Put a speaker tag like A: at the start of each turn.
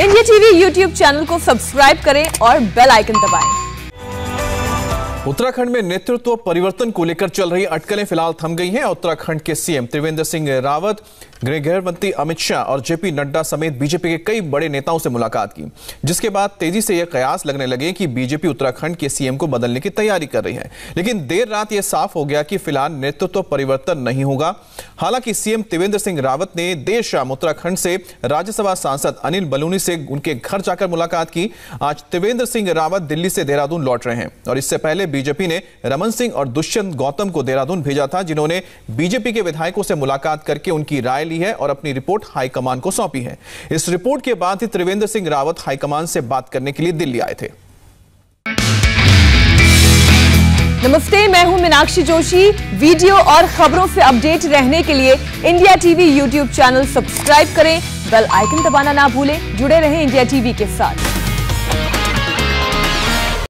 A: India TV YouTube channel को subscribe करें और बेल आइकन दबाएँ।
B: उत्तराखंड में नेतृत्व परिवर्तन को लेकर चल रही अटकलें फ़िलहाल थम गई हैं उत्तराखंड के सीएम त्रिवेंद्र सिंह रावत, गृह मंत्री अमित शाह और जेपी नड्डा समेत बीजेपी के कई बड़े नेताओं से मुलाकात की, जिसके बाद तेज़ी से यह कयास लगने लगे कि बीजेपी उत्तराखंड के सीएम को बदलने की तैयारी कर रही है। लेकिन देर रात यह साफ़ हो गया कि फ़िलहाल नेतृत्व परिवर्तन नहीं होगा। हालाँकि सीएम त्रिवेंद्र सिंह रावत ने देर शाम उत्तराखंड से राज्यसभा सांसद अनिल बलूनी से उनके घर जाकर मुलाकात की। आज त्रिवेंद्र सिंह रावत दिल्ली से देहरादून लौट रहे हैं और इससे पहले बीजेपी ने रमन सिंह और दुष्यंत गौतम को देहरादून भेजा था, जिन्होंने बीजेपी के विधायकों से मुलाकात करके उनकी राय ली है और अपनी रिपोर्ट हाईकमान को सौंपी है। इस रिपोर्ट के बाद ही त्रिवेंद्र सिंह रावत हाईकमान से बात करने के लिए दिल्ली आए थे।
A: नमस्ते, मैं हूँ मीनाक्षी जोशी। वीडियो और खबरों से अपडेट रहने के लिए India TV YouTube channel subscribe करें। बेल आइकन दबाना ना भूलें। जुड़े रहें इंडिया टीवी के साथ।